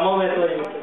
Calma o momento aí.